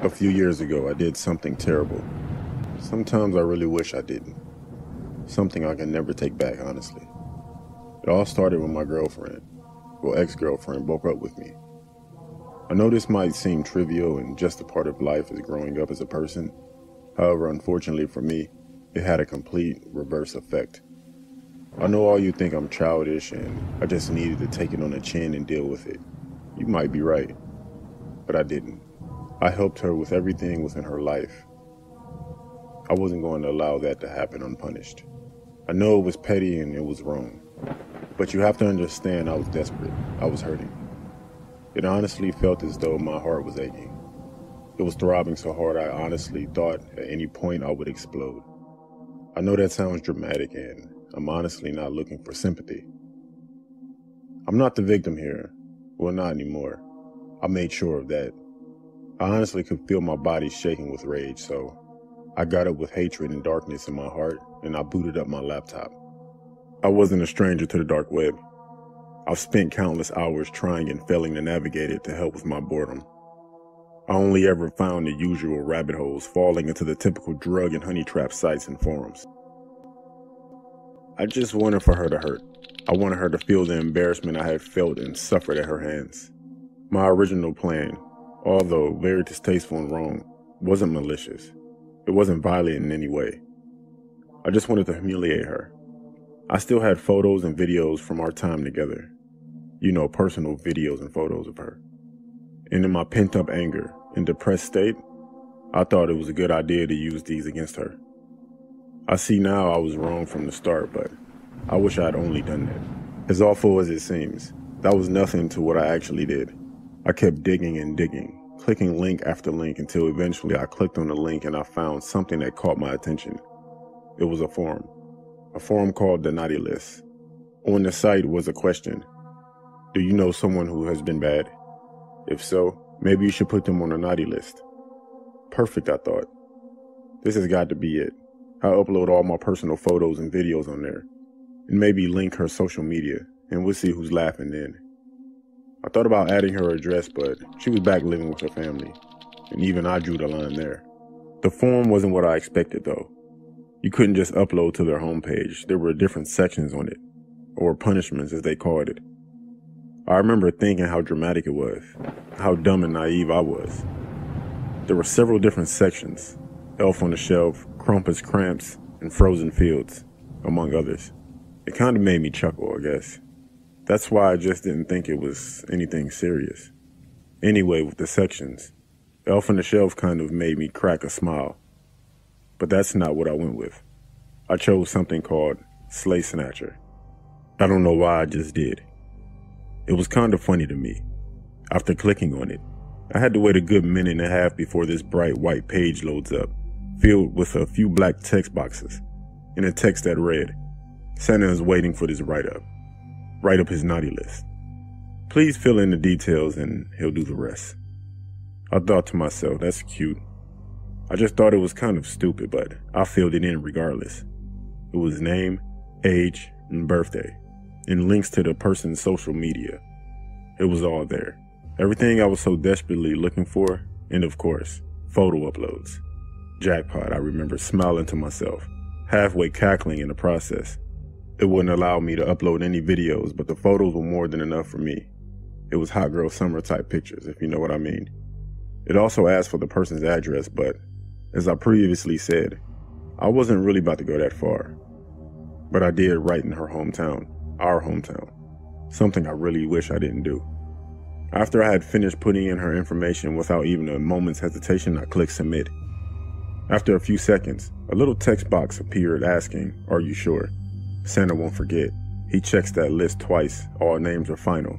A few years ago, I did something terrible. Sometimes I really wish I didn't. Something I can never take back, honestly. It all started when my girlfriend, well, ex girlfriend, broke up with me. I know this might seem trivial and just a part of life as growing up as a person. However, unfortunately for me, it had a complete reverse effect. I know all you think I'm childish and I just needed to take it on the chin and deal with it. You might be right, but I didn't. I helped her with everything within her life. I wasn't going to allow that to happen unpunished. I know it was petty and it was wrong, but you have to understand I was desperate. I was hurting. It honestly felt as though my heart was aching. It was throbbing so hard I honestly thought at any point I would explode. I know that sounds dramatic and I'm honestly not looking for sympathy. I'm not the victim here. Well, not anymore. I made sure of that. I honestly could feel my body shaking with rage, so I got up with hatred and darkness in my heart and I booted up my laptop. I wasn't a stranger to the dark web. I've spent countless hours trying and failing to navigate it to help with my boredom. I only ever found the usual rabbit holes falling into the typical drug and honey trap sites and forums. I just wanted for her to hurt. I wanted her to feel the embarrassment I had felt and suffered at her hands. My original plan although very distasteful and wrong, wasn't malicious. It wasn't violent in any way. I just wanted to humiliate her. I still had photos and videos from our time together. You know, personal videos and photos of her. And in my pent up anger and depressed state, I thought it was a good idea to use these against her. I see now I was wrong from the start, but I wish I had only done that. As awful as it seems, that was nothing to what I actually did. I kept digging and digging, clicking link after link until eventually I clicked on the link and I found something that caught my attention. It was a forum, a forum called the Naughty List. On the site was a question Do you know someone who has been bad? If so, maybe you should put them on the naughty list. Perfect, I thought. This has got to be it. I'll upload all my personal photos and videos on there, and maybe link her social media, and we'll see who's laughing then. I thought about adding her address, but she was back living with her family, and even I drew the line there. The form wasn't what I expected, though. You couldn't just upload to their homepage, there were different sections on it, or punishments as they called it. I remember thinking how dramatic it was, how dumb and naive I was. There were several different sections Elf on the Shelf, Crumpets Cramps, and Frozen Fields, among others. It kind of made me chuckle, I guess. That's why I just didn't think it was anything serious. Anyway, with the sections, Elf on the Shelf kind of made me crack a smile. But that's not what I went with. I chose something called Sleigh Snatcher. I don't know why I just did. It was kind of funny to me. After clicking on it, I had to wait a good minute and a half before this bright white page loads up, filled with a few black text boxes, and a text that read, Santa is waiting for this write write up his naughty list. Please fill in the details and he'll do the rest. I thought to myself, that's cute. I just thought it was kind of stupid, but I filled it in regardless. It was name, age, and birthday, and links to the person's social media. It was all there. Everything I was so desperately looking for, and of course, photo uploads. Jackpot, I remember smiling to myself, halfway cackling in the process. It wouldn't allow me to upload any videos, but the photos were more than enough for me. It was hot girl summer type pictures, if you know what I mean. It also asked for the person's address, but as I previously said, I wasn't really about to go that far. But I did write in her hometown, our hometown, something I really wish I didn't do. After I had finished putting in her information without even a moment's hesitation, I clicked submit. After a few seconds, a little text box appeared asking, Are you sure? Santa won't forget. He checks that list twice. All names are final.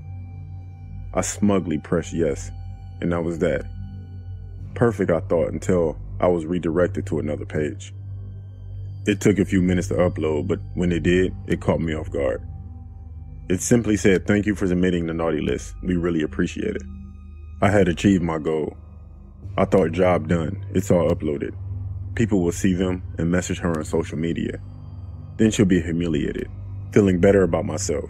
I smugly pressed yes, and that was that. Perfect, I thought, until I was redirected to another page. It took a few minutes to upload, but when it did, it caught me off guard. It simply said, Thank you for submitting the naughty list. We really appreciate it. I had achieved my goal. I thought, job done. It's all uploaded. People will see them and message her on social media. Then she'll be humiliated. Feeling better about myself,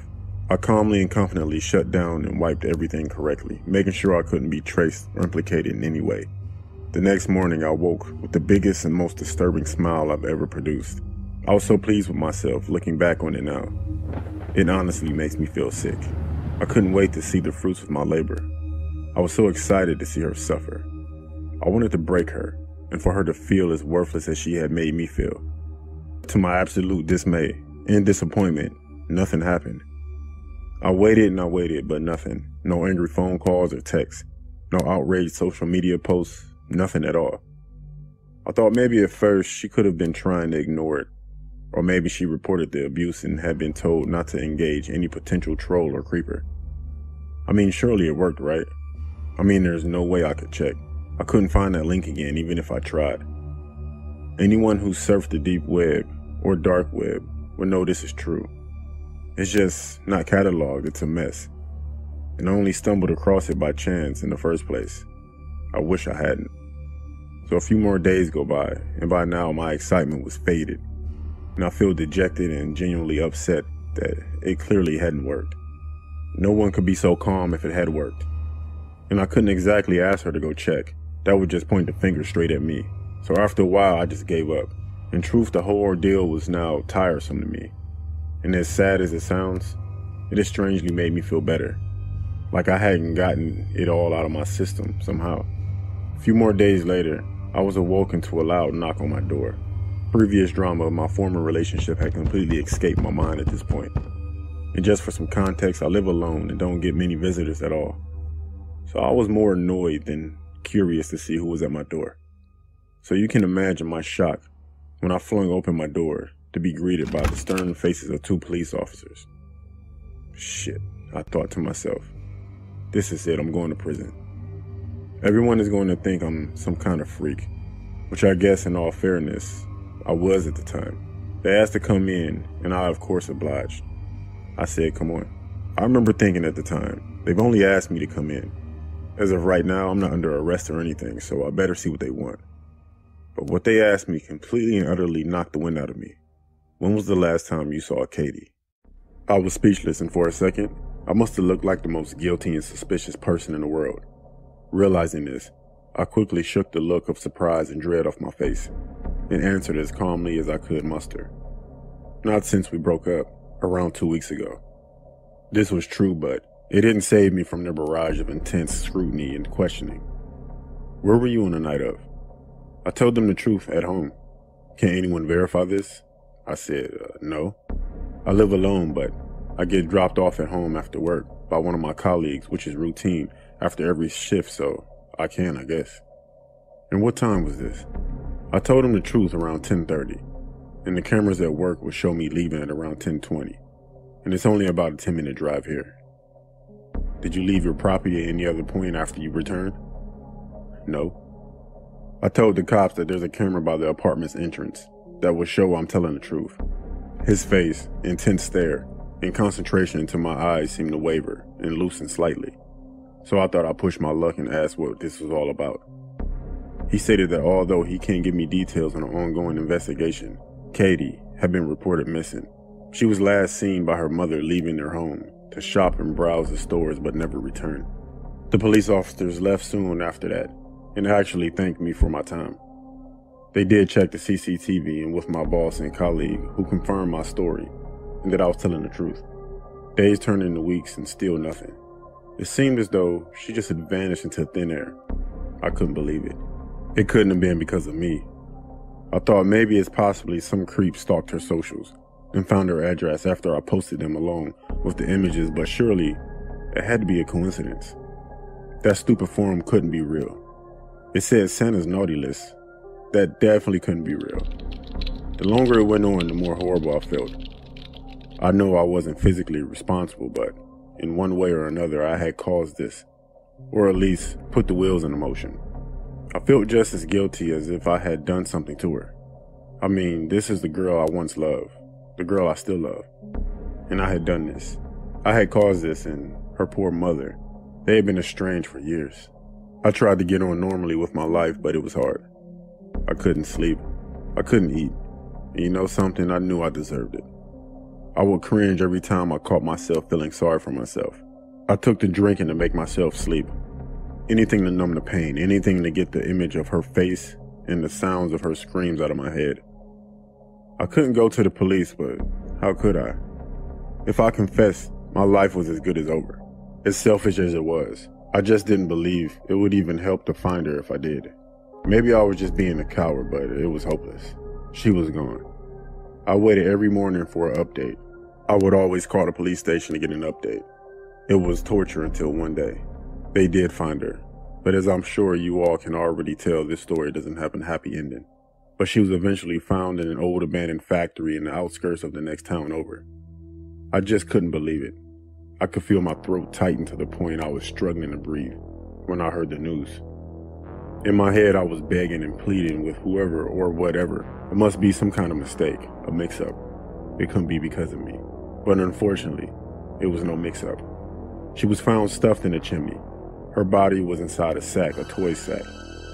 I calmly and confidently shut down and wiped everything correctly, making sure I couldn't be traced or implicated in any way. The next morning, I woke with the biggest and most disturbing smile I've ever produced. I was so pleased with myself looking back on it now. It honestly makes me feel sick. I couldn't wait to see the fruits of my labor. I was so excited to see her suffer. I wanted to break her and for her to feel as worthless as she had made me feel. To my absolute dismay and disappointment, nothing happened. I waited and I waited, but nothing. No angry phone calls or texts. No outraged social media posts. Nothing at all. I thought maybe at first she could have been trying to ignore it. Or maybe she reported the abuse and had been told not to engage any potential troll or creeper. I mean, surely it worked, right? I mean, there's no way I could check. I couldn't find that link again, even if I tried. Anyone who surfed the deep web or dark web would know this is true. It's just not cataloged, it's a mess. And I only stumbled across it by chance in the first place. I wish I hadn't. So a few more days go by, and by now my excitement was faded. And I feel dejected and genuinely upset that it clearly hadn't worked. No one could be so calm if it had worked. And I couldn't exactly ask her to go check. That would just point the finger straight at me. So after a while, I just gave up. In truth, the whole ordeal was now tiresome to me. And as sad as it sounds, it has strangely made me feel better. Like I hadn't gotten it all out of my system somehow. A few more days later, I was awoken to a loud knock on my door. Previous drama of my former relationship had completely escaped my mind at this point. And just for some context, I live alone and don't get many visitors at all. So I was more annoyed than curious to see who was at my door. So you can imagine my shock when I flung open my door to be greeted by the stern faces of two police officers. Shit, I thought to myself. This is it, I'm going to prison. Everyone is going to think I'm some kind of freak, which I guess, in all fairness, I was at the time. They asked to come in, and I, of course, obliged. I said, Come on. I remember thinking at the time, they've only asked me to come in. As of right now, I'm not under arrest or anything, so I better see what they want. But what they asked me completely and utterly knocked the wind out of me. When was the last time you saw Katie? I was speechless, and for a second, I must have looked like the most guilty and suspicious person in the world. Realizing this, I quickly shook the look of surprise and dread off my face and answered as calmly as I could muster. Not since we broke up, around two weeks ago. This was true, but it didn't save me from the barrage of intense scrutiny and questioning. Where were you on the night of? I told them the truth at home. Can anyone verify this? I said, uh, no. I live alone, but I get dropped off at home after work by one of my colleagues, which is routine after every shift, so I can, I guess. And what time was this? I told him the truth around 10:30, and the cameras at work would show me leaving at around 10:20. And it's only about a 10-minute drive here. Did you leave your property at any other point after you returned? No. I told the cops that there's a camera by the apartment's entrance that will show I'm telling the truth. His face, intense stare, and concentration until my eyes seemed to waver and loosen slightly. So I thought I'd push my luck and ask what this was all about. He stated that although he can't give me details on an ongoing investigation, Katie had been reported missing. She was last seen by her mother leaving their home to shop and browse the stores but never returned. The police officers left soon after that and actually thanked me for my time. They did check the CCTV and with my boss and colleague who confirmed my story and that I was telling the truth. Days turned into weeks and still nothing. It seemed as though she just had vanished into thin air. I couldn't believe it. It couldn't have been because of me. I thought maybe it's possibly some creep stalked her socials and found her address after I posted them along with the images, but surely it had to be a coincidence. That stupid forum couldn't be real. It said Santa's naughty list, that definitely couldn't be real. The longer it went on, the more horrible I felt. I know I wasn't physically responsible, but in one way or another, I had caused this, or at least put the wheels in motion. I felt just as guilty as if I had done something to her. I mean, this is the girl I once loved, the girl I still love. And I had done this. I had caused this, and her poor mother, they had been estranged for years. I tried to get on normally with my life, but it was hard. I couldn't sleep. I couldn't eat. And you know something? I knew I deserved it. I would cringe every time I caught myself feeling sorry for myself. I took to drinking to make myself sleep. Anything to numb the pain, anything to get the image of her face and the sounds of her screams out of my head. I couldn't go to the police, but how could I? If I confessed, my life was as good as over. As selfish as it was, I just didn't believe it would even help to find her if I did. Maybe I was just being a coward, but it was hopeless. She was gone. I waited every morning for an update. I would always call the police station to get an update. It was torture until one day. They did find her, but as I'm sure you all can already tell, this story doesn't have a happy ending. But she was eventually found in an old abandoned factory in the outskirts of the next town over. I just couldn't believe it. I could feel my throat tighten to the point I was struggling to breathe when I heard the news. In my head, I was begging and pleading with whoever or whatever. It must be some kind of mistake, a mix up. It couldn't be because of me. But unfortunately, it was no mix up. She was found stuffed in a chimney. Her body was inside a sack, a toy sack.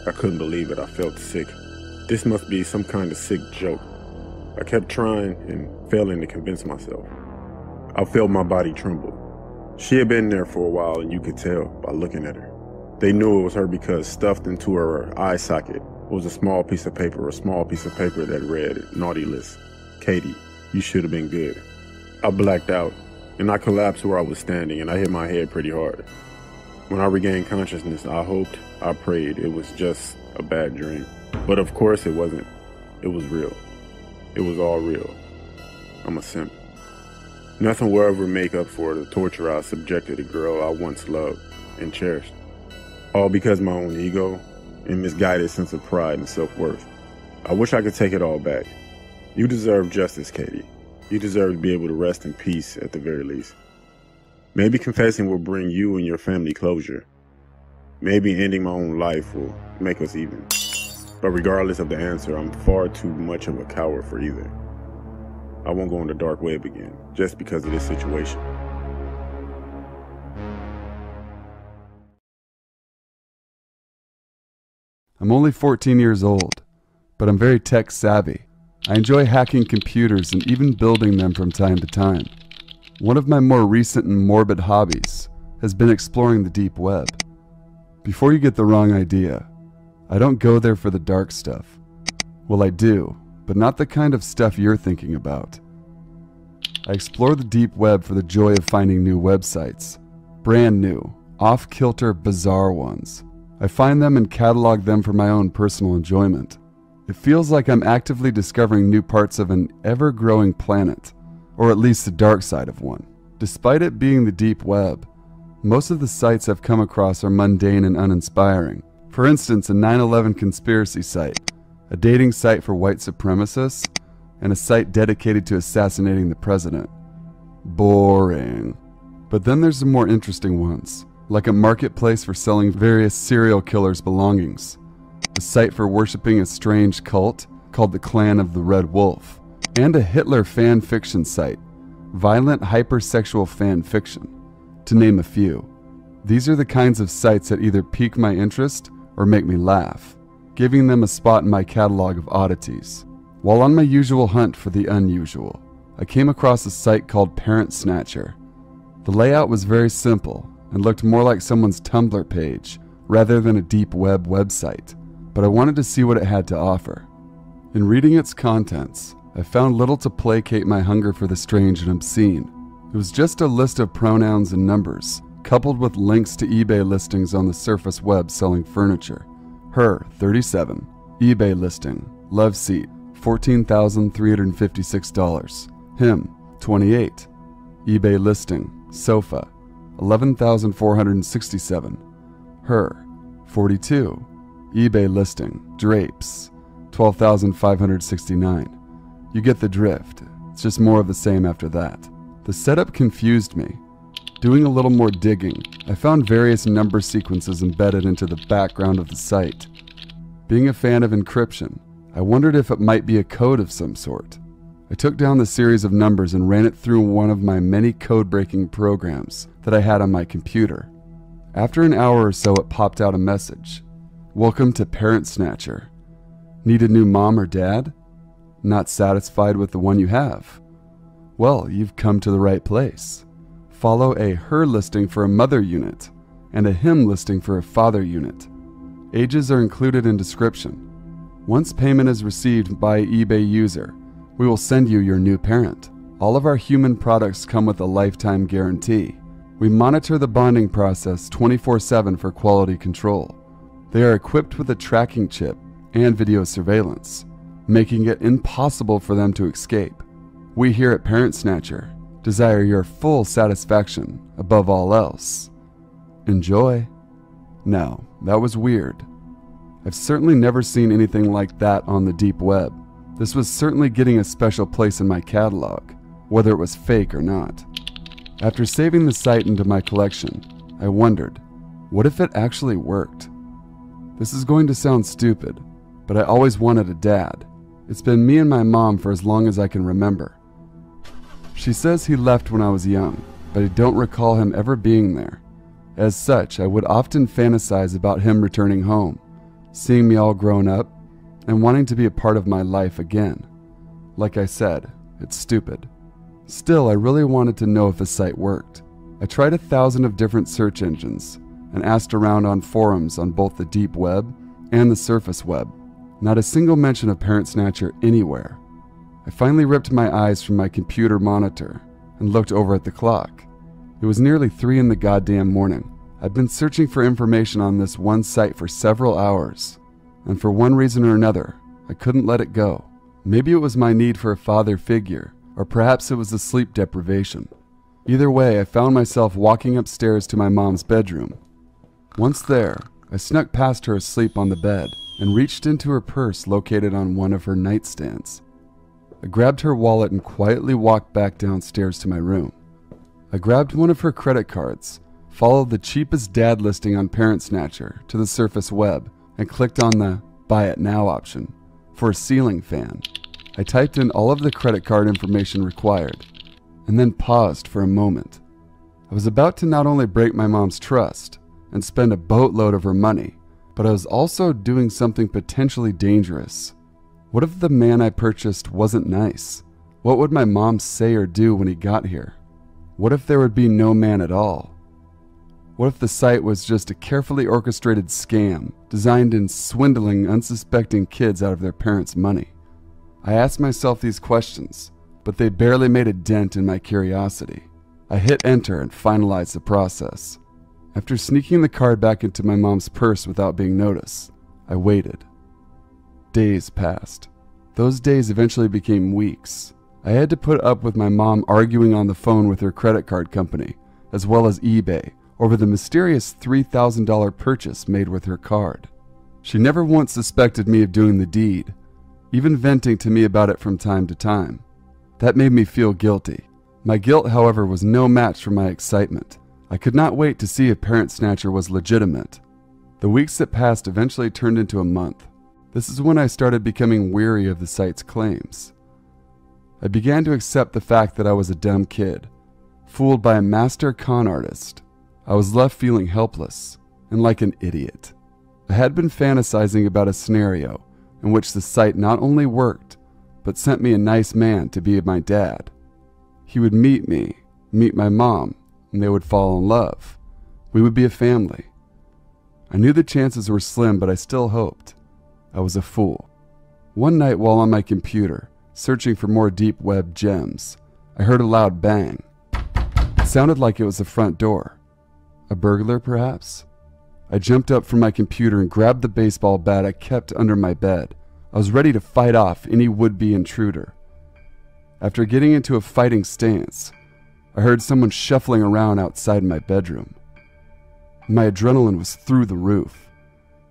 I couldn't believe it. I felt sick. This must be some kind of sick joke. I kept trying and failing to convince myself. I felt my body tremble. She had been there for a while, and you could tell by looking at her. They knew it was her because stuffed into her eye socket was a small piece of paper, a small piece of paper that read, Naughty List. Katie, you should have been good. I blacked out, and I collapsed where I was standing, and I hit my head pretty hard. When I regained consciousness, I hoped, I prayed it was just a bad dream. But of course it wasn't. It was real. It was all real. I'm a simp. Nothing will ever make up for the torture I subjected a girl I once loved and cherished. All because my own ego and misguided sense of pride and self-worth. I wish I could take it all back. You deserve justice, Katie. You deserve to be able to rest in peace at the very least. Maybe confessing will bring you and your family closure. Maybe ending my own life will make us even. But regardless of the answer, I'm far too much of a coward for either. I won't go on the dark web again, just because of this situation. I'm only 14 years old, but I'm very tech savvy. I enjoy hacking computers and even building them from time to time. One of my more recent and morbid hobbies has been exploring the deep web. Before you get the wrong idea, I don't go there for the dark stuff. Well, I do, but not the kind of stuff you're thinking about. I explore the deep web for the joy of finding new websites. Brand new, off kilter, bizarre ones. I find them and catalog them for my own personal enjoyment. It feels like I'm actively discovering new parts of an ever growing planet, or at least the dark side of one. Despite it being the deep web, most of the sites I've come across are mundane and uninspiring. For instance, a 9 11 conspiracy site, a dating site for white supremacists, and a site dedicated to assassinating the president. Boring. But then there's the more interesting ones, like a marketplace for selling various serial killers' belongings, a site for worshiping a strange cult called the Clan of the Red Wolf, and a Hitler fan fiction site, violent hypersexual fan fiction, to name a few. These are the kinds of sites that either pique my interest or make me laugh, giving them a spot in my catalog of oddities. While on my usual hunt for the unusual, I came across a site called Parent Snatcher. The layout was very simple and looked more like someone's Tumblr page rather than a deep web website, but I wanted to see what it had to offer. In reading its contents, I found little to placate my hunger for the strange and obscene. It was just a list of pronouns and numbers, coupled with links to eBay listings on the surface web selling furniture. Her, 37. eBay listing, love seat, $14,356. Him, 28. eBay listing, sofa, 11,467. Her, 42. eBay listing, drapes, 12,569. You get the drift. It's just more of the same after that. The setup confused me. Doing a little more digging, I found various number sequences embedded into the background of the site. Being a fan of encryption, I wondered if it might be a code of some sort. I took down the series of numbers and ran it through one of my many code breaking programs that I had on my computer. After an hour or so, it popped out a message Welcome to Parent Snatcher. Need a new mom or dad? Not satisfied with the one you have? Well, you've come to the right place. Follow a her listing for a mother unit and a HIM listing for a father unit. Ages are included in description. Once payment is received by eBay user, we will send you your new parent. All of our human products come with a lifetime guarantee. We monitor the bonding process 24 7 for quality control. They are equipped with a tracking chip and video surveillance, making it impossible for them to escape. We here at Parent Snatcher desire your full satisfaction above all else. Enjoy. No, that was weird. I've certainly never seen anything like that on the deep web. This was certainly getting a special place in my catalog, whether it was fake or not. After saving the site into my collection, I wondered, what if it actually worked? This is going to sound stupid, but I always wanted a dad. It's been me and my mom for as long as I can remember. She says he left when I was young, but I don't recall him ever being there. As such, I would often fantasize about him returning home, seeing me all grown up, and wanting to be a part of my life again. Like I said, it's stupid. Still, I really wanted to know if the site worked. I tried a thousand of different search engines and asked around on forums on both the deep web and the surface web. Not a single mention of Parent Snatcher anywhere. I finally ripped my eyes from my computer monitor and looked over at the clock. It was nearly 3 in the goddamn morning. I'd been searching for information on this one site for several hours, and for one reason or another, I couldn't let it go. Maybe it was my need for a father figure, or perhaps it was the sleep deprivation. Either way, I found myself walking upstairs to my mom's bedroom. Once there, I snuck past her asleep on the bed and reached into her purse located on one of her nightstands. I grabbed her wallet and quietly walked back downstairs to my room. I grabbed one of her credit cards, followed the cheapest dad listing on Parent Snatcher to the surface web, and clicked on the Buy It Now option for a ceiling fan. I typed in all of the credit card information required, and then paused for a moment. I was about to not only break my mom's trust and spend a boatload of her money, but I was also doing something potentially dangerous. What if the man I purchased wasn't nice? What would my mom say or do when he got here? What if there would be no man at all? What if the site was just a carefully orchestrated scam designed in swindling unsuspecting kids out of their parents' money? I asked myself these questions, but they barely made a dent in my curiosity. I hit enter and finalized the process. After sneaking the card back into my mom's purse without being noticed, I waited. Days passed. Those days eventually became weeks. I had to put up with my mom arguing on the phone with her credit card company, as well as eBay, over the mysterious $3,000 purchase made with her card. She never once suspected me of doing the deed, even venting to me about it from time to time. That made me feel guilty. My guilt, however, was no match for my excitement. I could not wait to see if Parent Snatcher was legitimate. The weeks that passed eventually turned into a month. This is when I started becoming weary of the site's claims. I began to accept the fact that I was a dumb kid, fooled by a master con artist. I was left feeling helpless and like an idiot. I had been fantasizing about a scenario in which the site not only worked, but sent me a nice man to be my dad. He would meet me, meet my mom, and they would fall in love. We would be a family. I knew the chances were slim, but I still hoped. I was a fool. One night while on my computer, searching for more deep web gems, I heard a loud bang. It sounded like it was the front door. A burglar, perhaps? I jumped up from my computer and grabbed the baseball bat I kept under my bed. I was ready to fight off any would be intruder. After getting into a fighting stance, I heard someone shuffling around outside my bedroom. My adrenaline was through the roof.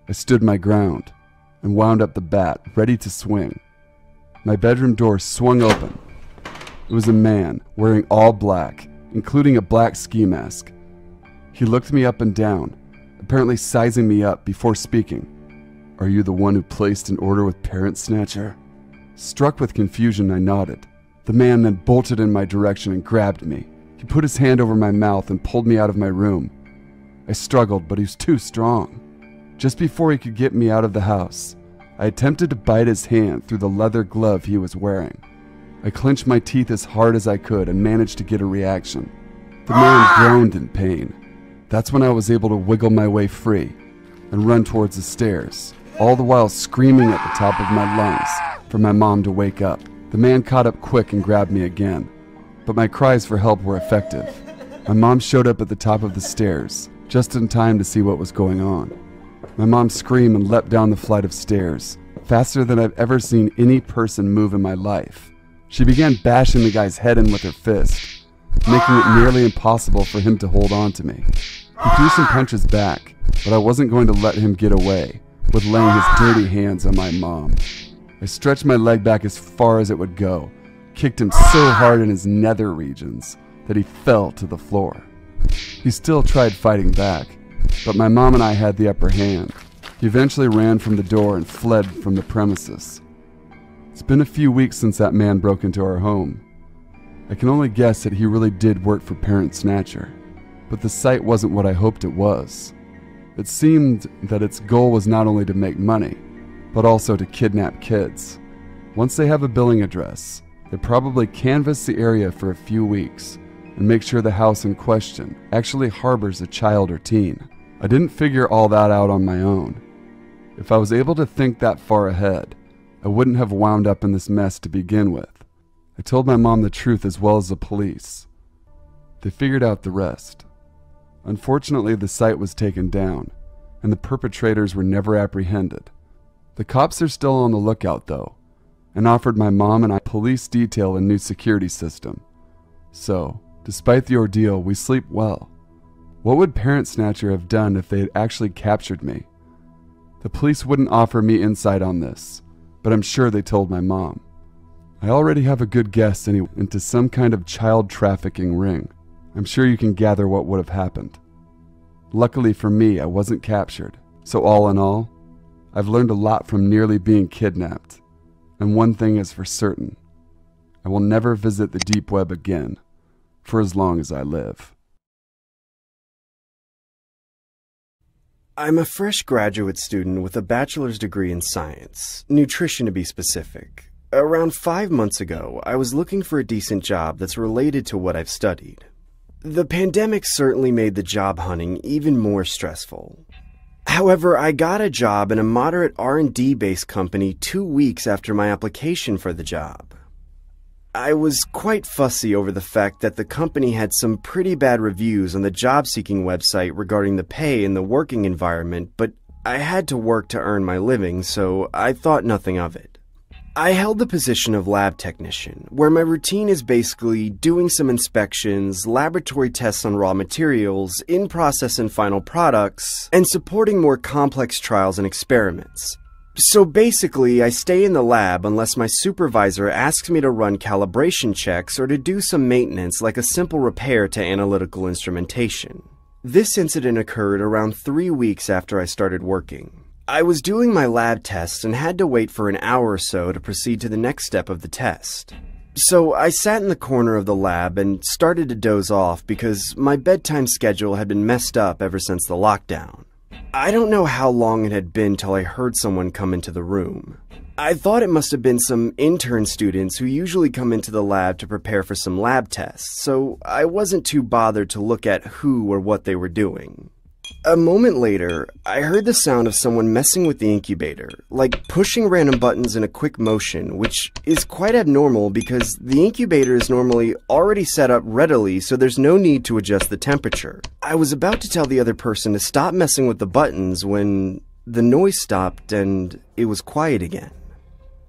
I stood my ground and wound up the bat, ready to swing. My bedroom door swung open. It was a man wearing all black, including a black ski mask. He looked me up and down, apparently sizing me up before speaking. Are you the one who placed an order with Parent Snatcher? Struck with confusion, I nodded. The man then bolted in my direction and grabbed me. He put his hand over my mouth and pulled me out of my room. I struggled, but he was too strong. Just before he could get me out of the house, I attempted to bite his hand through the leather glove he was wearing. I clenched my teeth as hard as I could and managed to get a reaction. The man ah! groaned in pain. That's when I was able to wiggle my way free and run towards the stairs, all the while screaming at the top of my lungs for my mom to wake up. The man caught up quick and grabbed me again, but my cries for help were effective. My mom showed up at the top of the stairs, just in time to see what was going on. My mom screamed and leapt down the flight of stairs, faster than I've ever seen any person move in my life. She began bashing the guy's head in with her fist, making it nearly impossible for him to hold on to me. He threw some punches back, but I wasn't going to let him get away with laying his dirty hands on my mom. I stretched my leg back as far as it would go, kicked him so hard in his nether regions that he fell to the floor. He still tried fighting back, but my mom and I had the upper hand. He eventually ran from the door and fled from the premises. It's been a few weeks since that man broke into our home. I can only guess that he really did work for Parent Snatcher, but the site wasn't what I hoped it was. It seemed that its goal was not only to make money, but also to kidnap kids. Once they have a billing address, they probably canvass the area for a few weeks and make sure the house in question actually harbors a child or teen. I didn't figure all that out on my own. If I was able to think that far ahead, I wouldn't have wound up in this mess to begin with. I told my mom the truth as well as the police. They figured out the rest. Unfortunately, the site was taken down, and the perpetrators were never apprehended. The cops are still on the lookout, though, and offered my mom and I police detail and new security system. So, despite the ordeal, we sleep well. What would Parent Snatcher have done if they had actually captured me? The police wouldn't offer me insight on this, but I'm sure they told my mom. I already have a good guess any- into some kind of child trafficking ring. I'm sure you can gather what would have happened. Luckily for me, I wasn't captured, so all in all, I've learned a lot from nearly being kidnapped. And one thing is for certain I will never visit the deep web again for as long as I live. I'm a fresh graduate student with a bachelor's degree in science, nutrition to be specific. Around five months ago, I was looking for a decent job that's related to what I've studied. The pandemic certainly made the job hunting even more stressful. However, I got a job in a moderate R&D based company 2 weeks after my application for the job. I was quite fussy over the fact that the company had some pretty bad reviews on the job seeking website regarding the pay and the working environment, but I had to work to earn my living, so I thought nothing of it. I held the position of lab technician, where my routine is basically doing some inspections, laboratory tests on raw materials, in process and final products, and supporting more complex trials and experiments. So basically, I stay in the lab unless my supervisor asks me to run calibration checks or to do some maintenance like a simple repair to analytical instrumentation. This incident occurred around three weeks after I started working. I was doing my lab tests and had to wait for an hour or so to proceed to the next step of the test. So I sat in the corner of the lab and started to doze off because my bedtime schedule had been messed up ever since the lockdown. I don't know how long it had been till I heard someone come into the room. I thought it must have been some intern students who usually come into the lab to prepare for some lab tests, so I wasn't too bothered to look at who or what they were doing. A moment later, I heard the sound of someone messing with the incubator, like pushing random buttons in a quick motion, which is quite abnormal because the incubator is normally already set up readily so there's no need to adjust the temperature. I was about to tell the other person to stop messing with the buttons when the noise stopped and it was quiet again.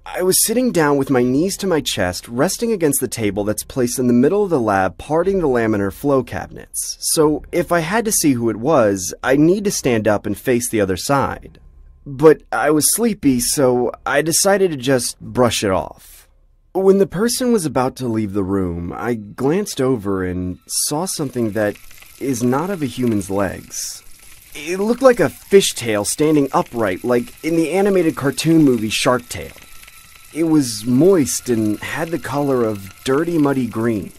I was sitting down with my knees to my chest, resting against the table that's placed in the middle of the lab, parting the laminar flow cabinets. So, if I had to see who it was, I need to stand up and face the other side. But I was sleepy, so I decided to just brush it off. When the person was about to leave the room, I glanced over and saw something that is not of a human's legs. It looked like a fishtail standing upright, like in the animated cartoon movie Shark Tale. It was moist and had the color of dirty, muddy green.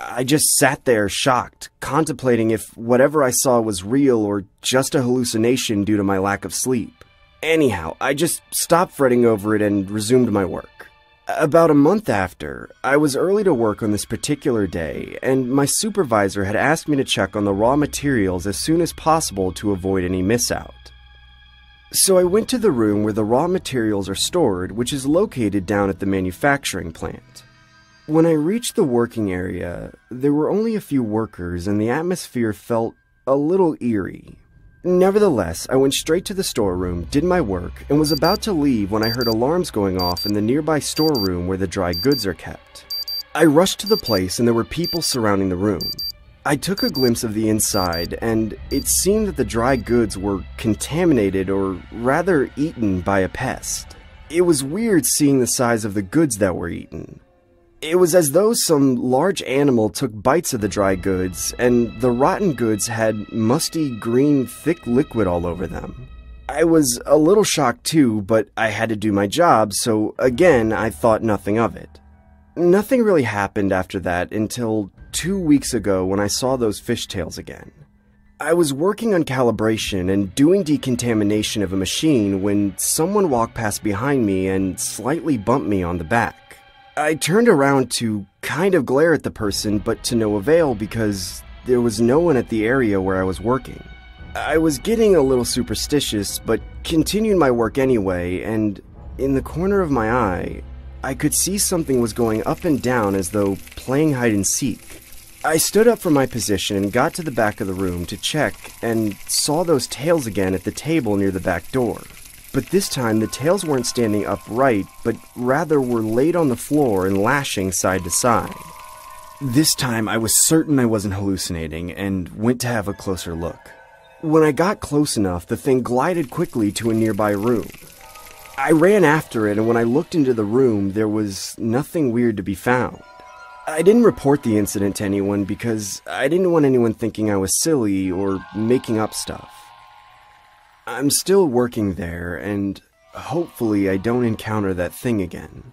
I just sat there shocked, contemplating if whatever I saw was real or just a hallucination due to my lack of sleep. Anyhow, I just stopped fretting over it and resumed my work. About a month after, I was early to work on this particular day, and my supervisor had asked me to check on the raw materials as soon as possible to avoid any miss out. So I went to the room where the raw materials are stored, which is located down at the manufacturing plant. When I reached the working area, there were only a few workers, and the atmosphere felt a little eerie. Nevertheless, I went straight to the storeroom, did my work, and was about to leave when I heard alarms going off in the nearby storeroom where the dry goods are kept. I rushed to the place and there were people surrounding the room. I took a glimpse of the inside, and it seemed that the dry goods were contaminated or rather eaten by a pest. It was weird seeing the size of the goods that were eaten. It was as though some large animal took bites of the dry goods, and the rotten goods had musty green thick liquid all over them. I was a little shocked too, but I had to do my job, so again, I thought nothing of it. Nothing really happened after that until two weeks ago when I saw those fishtails again. I was working on calibration and doing decontamination of a machine when someone walked past behind me and slightly bumped me on the back. I turned around to kind of glare at the person, but to no avail because there was no one at the area where I was working. I was getting a little superstitious, but continued my work anyway, and in the corner of my eye, I could see something was going up and down as though playing hide and seek. I stood up from my position and got to the back of the room to check and saw those tails again at the table near the back door. But this time the tails weren't standing upright, but rather were laid on the floor and lashing side to side. This time I was certain I wasn't hallucinating and went to have a closer look. When I got close enough, the thing glided quickly to a nearby room. I ran after it, and when I looked into the room, there was nothing weird to be found. I didn't report the incident to anyone because I didn't want anyone thinking I was silly or making up stuff. I'm still working there, and hopefully I don't encounter that thing again.